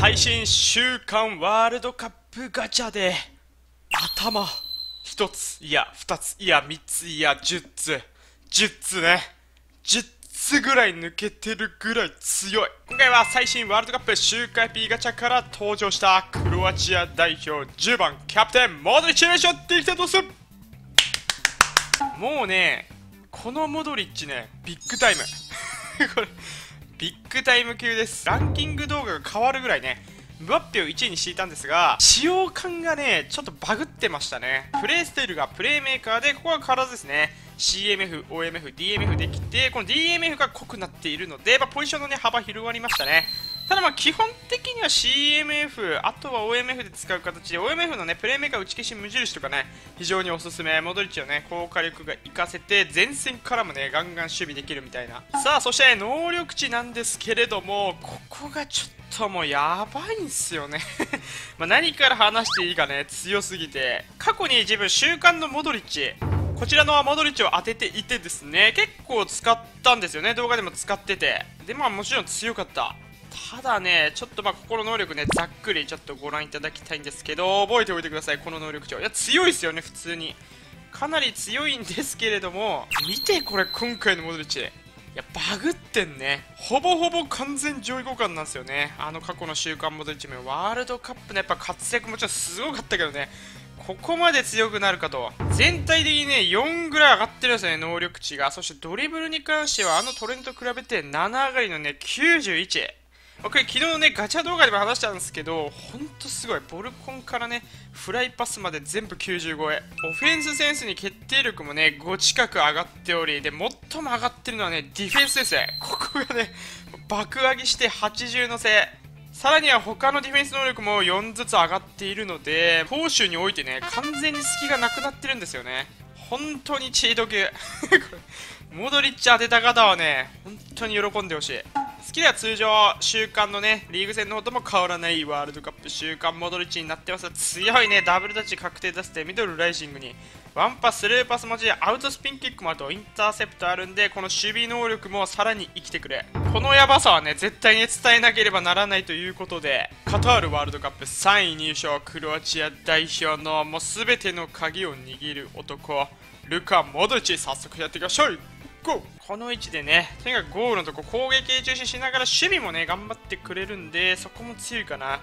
最新週刊ワールドカップガチャで頭1ついや2ついや3ついや10つ10つね。10つぐらい抜けてるぐらい強い。今回は最新ワールドカップ周回 P ガチャから登場したクロアチア代表10番キャプテンモドリッチでしょってきたとすもうねこのモドリッチねビッグタイム。こ れビッグタイム級です。ランキング動画が変わるぐらいねムバッペを1位にしていたんですが使用感がねちょっとバグってましたね。プレイスタイルがプレイメーカーでここは変わらずですね CMF、OMF、DMF できてこの DMF が濃くなっているので、まあ、ポジションの、ね、幅広がりましたね。ただまあ基本的には CMF あとは OMF で使う形で OMF のねプレイメーカー打ち消し無印とかね非常におすすめ。モドリッチのね効果力が活かせて前線からもねガンガン守備できるみたいな。さあそして能力値なんですけれどもここがちょっともうやばいんすよね。ま何から話していいかね強すぎて。過去に自分週刊のモドリッチこちらのモドリッチを当てていてですね結構使ったんですよね。動画でも使ってて。でまあもちろん強かった。ただね、ちょっとまあここの能力ね、ざっくりちょっとご覧いただきたいんですけど、覚えておいてください、この能力値いや、強いですよね、普通に。かなり強いんですけれども、見てこれ、今回のモドリッチ。いや、バグってんね。ほぼほぼ完全上位互換なんですよね。あの過去の週刊モドリッチも、ワールドカップのやっぱ活躍もちろんすごかったけどね、ここまで強くなるかと。全体的にね、4ぐらい上がってるんですよね、能力値が。そしてドリブルに関しては、あのトレンドと比べて7上がりのね、91。僕昨日ねガチャ動画でも話したんですけどほんとすごい。ボルコンからねフライパスまで全部90超えオフェンスセンスに決定力もね5近く上がっておりで最も上がってるのはねディフェンスです。ねここがね爆上げして80のせい。さらには他のディフェンス能力も4ずつ上がっているので攻守においてね完全に隙がなくなってるんですよね。本当にチート級。モドリッチ当てた方はね本当に喜んでほしい。好きでは通常週間のねリーグ戦の方とも変わらないワールドカップ週間モドリッチになってます強いねダブルタッチ確定出してミドルライジングに。ワンパススルーパス持ちアウトスピンキックもあとインターセプトあるんでこの守備能力もさらに生きてくれ。このヤバさはね絶対に伝えなければならないということでカタールワールドカップ3位入賞クロアチア代表のもう全ての鍵を握る男ルカ・モドリッチ早速やっていきましょう。ゴこの位置でね、とにかくゴールのとこ攻撃中心しながら守備もね、頑張ってくれるんで、そこも強いかな。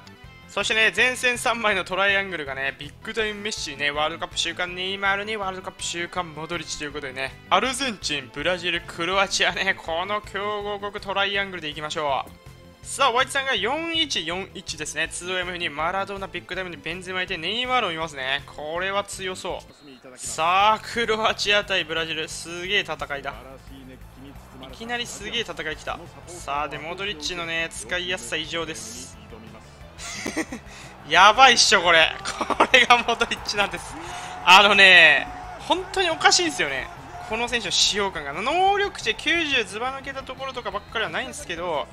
そしてね、前線3枚のトライアングルがね、ビッグタイムメッシね、ワールドカップ週間ネイマールにワールドカップ週間モドリッチということでね、アルゼンチン、ブラジル、クロアチアね、この強豪国トライアングルでいきましょう。さあ、ワイトさんが4141ですね。2OM にマラドーナビッグタイムにベンゼマいてネイマールを見ますね。これは強そう。さあ、クロアチア対ブラジル、すげえ戦いだ。いきなりすげえ戦いきた。さあ、で、モドリッチのね、使いやすさ異常です。やばいっしょ、これ。これがモドリッチなんです。あのね、本当におかしいんですよね。この選手の使用感が。能力値90ずば抜けたところとかばっかりはないんですけど、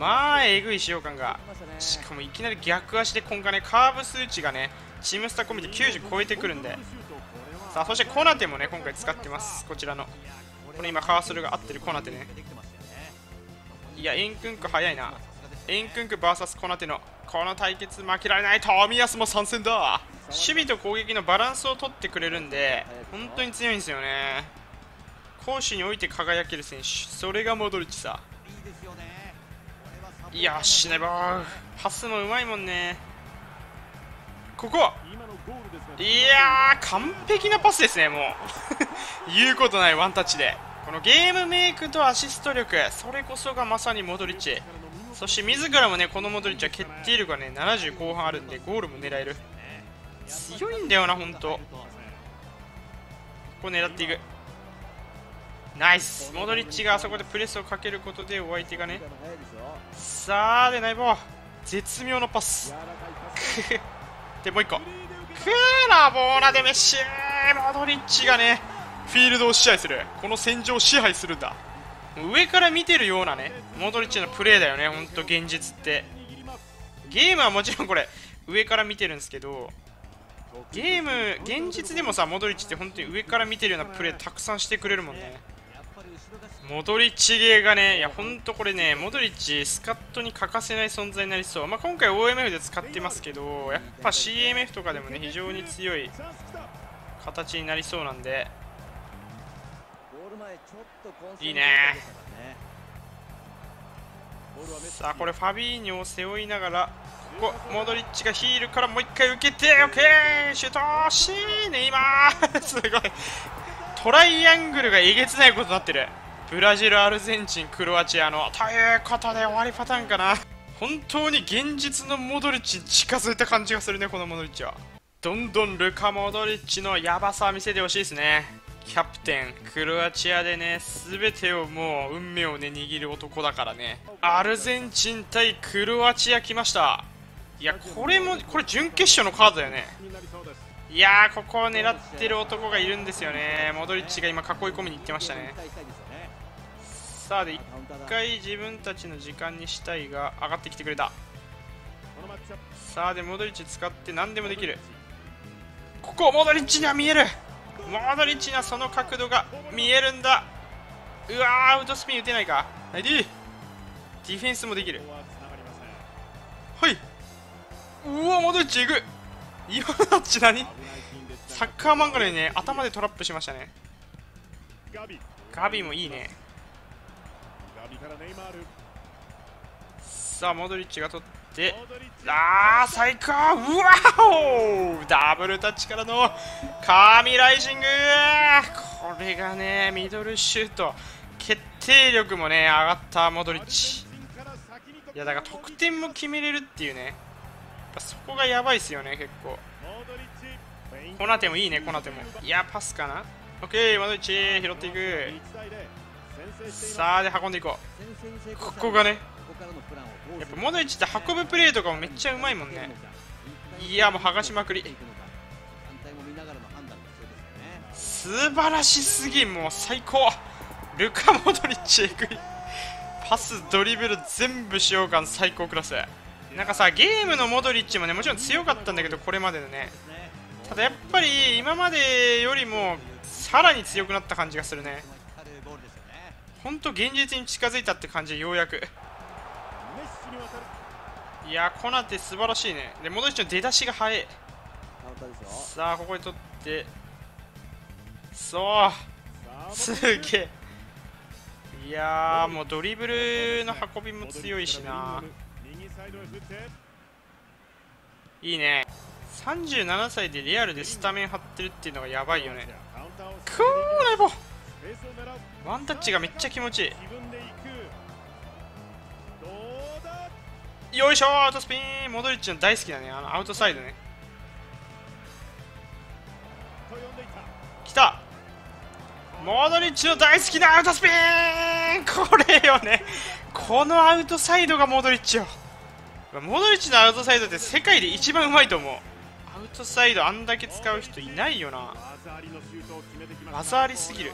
まあえぐい使用感が。しかもいきなり逆足で今回ねカーブ数値がねチームスター込みで90超えてくるんで。さあそしてコナテもね今回使ってます。こちらの。これ今カーソルが合ってるコナテね。いやエンクンク早いな。エンクンク VS コナテのこの対決負けられない。富安も参戦だ。守備と攻撃のバランスを取ってくれるんで本当に強いんですよね。攻守において輝ける選手。それがモドリッチさいやしねば。パスもうまいもんね。ここ。いや完璧なパスですねもう。言うことないワンタッチで。このゲームメイクとアシスト力それこそがまさにモドリッチ。そして自らもねこのモドリッチは決定力がね70後半あるんでゴールも狙える。強いんだよな本当ここ狙っていく。ナイスモドリッチがあそこでプレスをかけることでお相手がね。さあでナイボー。絶妙のパス。でもう一個。クーラボーナでメッシ。モドリッチがねフィールドを支配する。この戦場を支配するんだ。上から見てるようなねモドリッチのプレーだよね。ほんと現実って。ゲームはもちろんこれ上から見てるんですけどゲーム現実でもさモドリッチって本当に上から見てるようなプレーたくさんしてくれるもんねモドリッチゲーがね、いや、ほんとこれね、モドリッチ、スカットに欠かせない存在になりそう、まあ、今回 OMF で使ってますけど、やっぱ CMF とかでもね、非常に強い形になりそうなんで、いいね。さあ、これ、ファビーニョを背負いながら、ここ、モドリッチがヒールからもう一回受けて、オッケーシュート惜しいね、今 すごい。トライアングルがえげつないことになってる。ブラジル、アルゼンチン、クロアチアの。ということで終わりパターンかな。本当に現実のモドリッチに近づいた感じがするね、このモドリッチは。どんどんルカ・モドリッチのヤバさを見せてほしいですね。キャプテン、クロアチアでね、全てをもう運命をね、握る男だからね。アルゼンチン対クロアチア来ました。いや、これも、これ準決勝のカードだよね。いやー、ここを狙ってる男がいるんですよね。モドリッチが今囲い込みに行ってましたね。さあで1回自分たちの時間にしたいが上がってきてくれた。さあでモドリッチ使って何でもできる。ここモドリッチには見える。モドリッチにはその角度が見えるんだ。うわーアウトスピン打てないか。はい、ディディフェンスもできる。はい。うわモドリッチいく。今のっち何？サッカー漫画でね頭でトラップしましたね。ガビもいいねさあモドリッチが取ってあー最高!うわおダブルタッチからの神ライジング!これがねミドルシュート決定力もね上がったモドリッチ。いやだから得点も決めれるっていうね。そこがやばいっすよね結構。コナテもいいねコナテも。いやパスかな。オッケーモドリッチ拾っていくさあで運んでいこう。ここがねやっぱモドリッチって運ぶプレーとかもめっちゃうまいもんね。いやもう剥がしまくり。素晴らしすぎもう最高。ルカ・モドリッチえぐい。パスドリブル全部使用感最高クラス。なんかさゲームのモドリッチもねもちろん強かったんだけどこれまでのね。ただやっぱり今までよりもさらに強くなった感じがするね。本当現実に近づいたって感じようやく。いやコナテ素晴らしいね。で戻しの出だしが早い。さあここで取って。そう。すげえ。いやもうドリブルの運びも強いしな。いいね。37歳でリアルでスタメン張ってるっていうのがやばいよね。クーレボワンタッチがめっちゃ気持ちいい。よいしょアウトスピン。モドリッチの大好きだね。あのアウトサイドね。きた。モドリッチの大好きなアウトスピン。これよね。このアウトサイドがモドリッチよ。モドリッチのアウトサイドって世界で一番うまいと思う。アウトサイドあんだけ使う人いないよな技ありすぎる。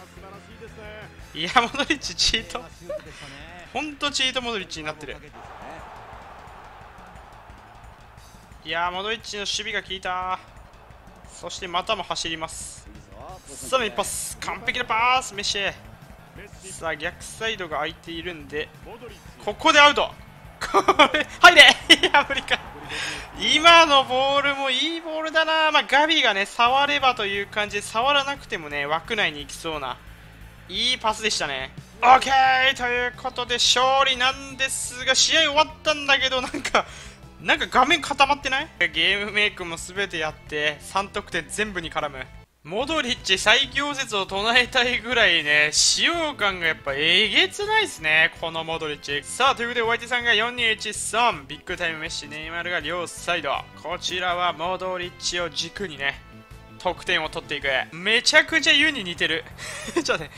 いやモドリッチチート。ほんとチートモドリッチになってる。いやモドリッチの守備が効いた。そしてまたも走ります。さらにパス完璧なパスメッシさあ逆サイドが空いているんでここでアウト。これ入れ。いや無理か今のボールもいいボールだな、まあ、ガビがね触ればという感じで触らなくてもね枠内に行きそうないいパスでしたね。OK ということで勝利なんですが試合終わったんだけどなんかなんか画面固まってない？ゲームメイクも全てやって3得点全部に絡む。モドリッチ最強説を唱えたいぐらいね、使用感がやっぱえげつないですね、このモドリッチ。さあ、ということでお相手さんが4213、ビッグタイムメッシ、ネイマールが両サイド。こちらはモドリッチを軸にね、得点を取っていく。めちゃくちゃユニ似てる。ちょっとね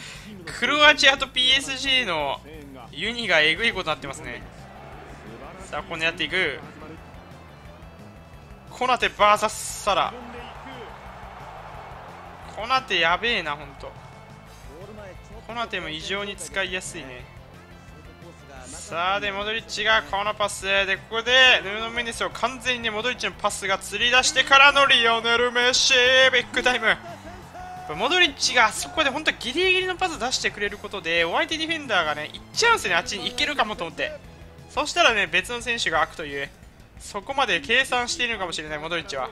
クロアチアと PSG のユニがえぐいことになってますね。さあここやっていく。コナテ VS サラ。コナテやべえなほんと。コナテも異常に使いやすいね。さあでモドリッチがこのパスでここでヌーノ・メネスを完全にモドリッチのパスが釣り出してからのリオネル・メッシビッグタイム。モドリッチがそこで本当ギリギリのパス出してくれることでお相手ディフェンダーがね行っちゃうんですよねあっちに行けるかもと思って。そしたらね別の選手が開くというそこまで計算しているのかもしれないモドリッチは。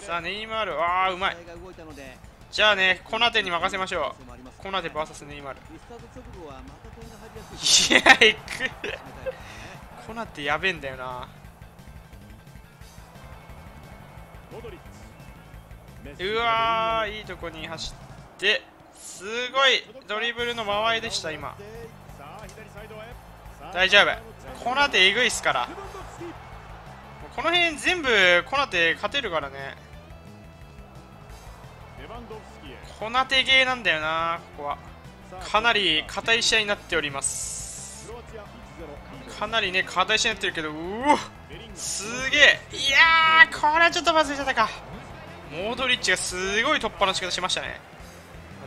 さあネイマールああうまい。じゃあねコナテに任せましょう。コナテ VS ネイマール。いや行く。コナテやべえんだよな。うわいいとこに走ってすごいドリブルの間合いでした今。大丈夫。コナテえぐいっすから。この辺全部コナテ勝てるからねコナテゲーなんだよなここは。かなり硬い試合になっております。かなりね硬い試合になってるけどうおすげえ。いやーこれはちょっとまずいちゃったか。モードリッチがすごい突破の仕方しましたね。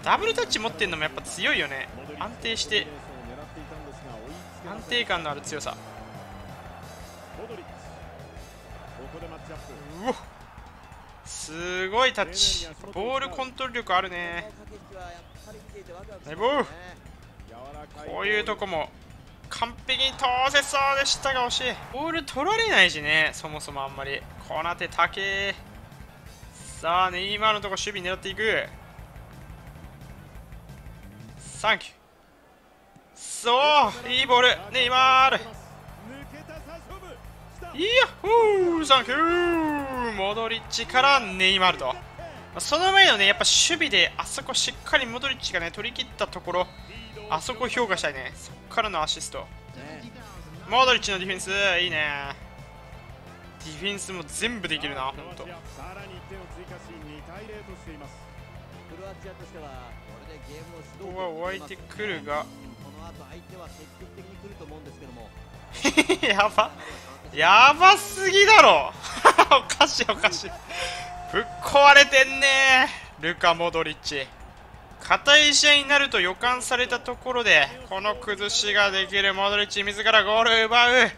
ダブルタッチ持ってるのもやっぱ強いよね。安定して安定感のある強さ。うおっ。すごいタッチ。ボールコントロール力あるね。ボー。こういうとこも完璧に通せそうでしたが惜しい。ボール取られないしねそもそもあんまり。こうなって高さあネイマールのとこ守備狙っていく。サンキュー。そういいボール。ネイマールいやほーサンキュー。モドリッチからネイマールと。その前のねやっぱ守備であそこしっかりモドリッチがね取り切ったところあそこ評価したいね。そっからのアシスト。モドリッチのディフェンスいいね。ディフェンスも全部できるな本当。ここは湧いてくるが。やばやばすぎだろ。おかしいおかしい。ぶっ壊れてんねルカ・モドリッチ。硬い試合になると予感されたところでこの崩しができる。モドリッチ自らゴール奪う。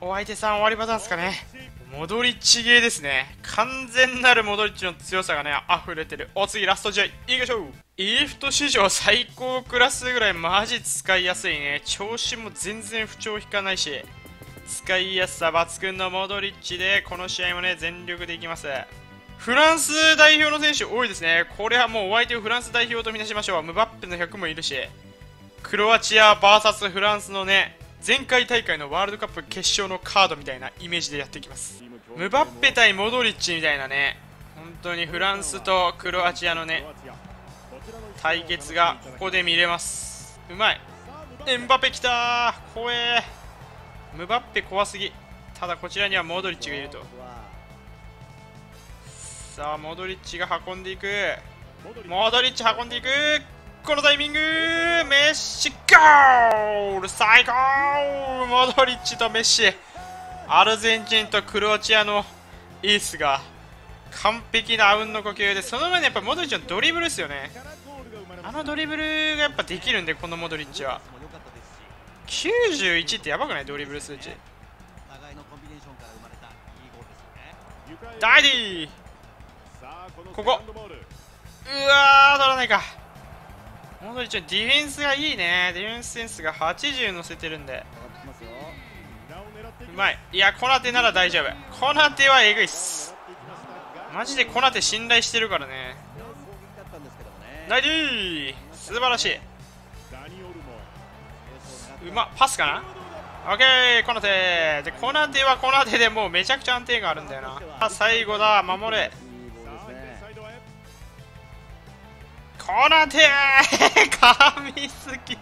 お相手さん終わりパターンですかね。モドリッチゲーですね。完全なるモドリッチの強さがね溢れてる。お次ラスト試合いきましょう。イーフト史上最高クラスぐらいマジ使いやすいね。調子も全然不調引かないし。使いやすさ抜群のモドリッチでこの試合もね全力でいきます。フランス代表の選手多いですね。これはもうお相手をフランス代表とみなしましょう。ムバッペの100もいるし。クロアチア VS フランスのね前回大会のワールドカップ決勝のカードみたいなイメージでやっていきます。ムバッペ対モドリッチみたいなね本当にフランスとクロアチアのね対決がここで見れます。うまい。エンバペきたー。怖えムバッペ怖すぎ。ただこちらにはモドリッチがいると。さあモドリッチが運んでいく。モドリッチ運んでいく。このタイミング。メッシゴール。最高。モドリッチとメッシ。アルゼンチンとクロアチアのエースが完璧なあうんの呼吸で。その前にやっぱモドリッチのドリブルですよね。あのドリブルがやっぱできるんでこのモドリッチは。91ってやばくない？ドリブル数値。ダイディここ。うわー取らないか。モドリッチのディフェンスがいいね。ディフェンスセンスが80乗せてるんで。うまい。いやコナテなら大丈夫。コナテはえぐいっす。マジでコナテ信頼してるからね。ナイディー。素晴らしいうまパスかな？オッケーコナテ。でコナテはコナテでもうめちゃくちゃ安定があるんだよな。最後だ。守れ。コナテ。神好き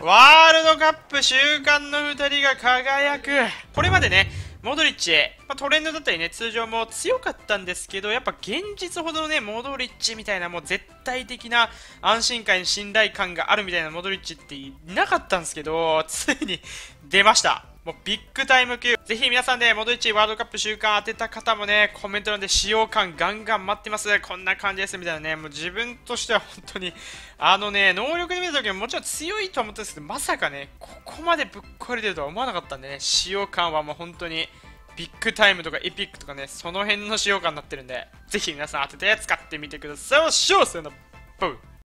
ワールドカップ週間の2人が輝く。これまでねモドリッチ、まあ、トレンドだったりね、通常も強かったんですけど、やっぱ現実ほどのね、モドリッチみたいなもう絶対的な安心感、信頼感があるみたいなモドリッチっていなかったんですけど、ついに出ました。もうビッグタイム級。ぜひ皆さんで、モドリッチワールドカップ週間当てた方もね、コメント欄で使用感ガンガン待ってます。こんな感じです。みたいなね、もう自分としては本当に、あのね、能力で見た時ももちろん強いと思ったんですけど、まさかね、ここまでぶっ壊れてるとは思わなかったんでね、使用感はもう本当に、ビッグタイムとかエピックとかね、その辺の使用感になってるんで、ぜひ皆さん当てて使ってみてください。おっしゃーせーの、ブ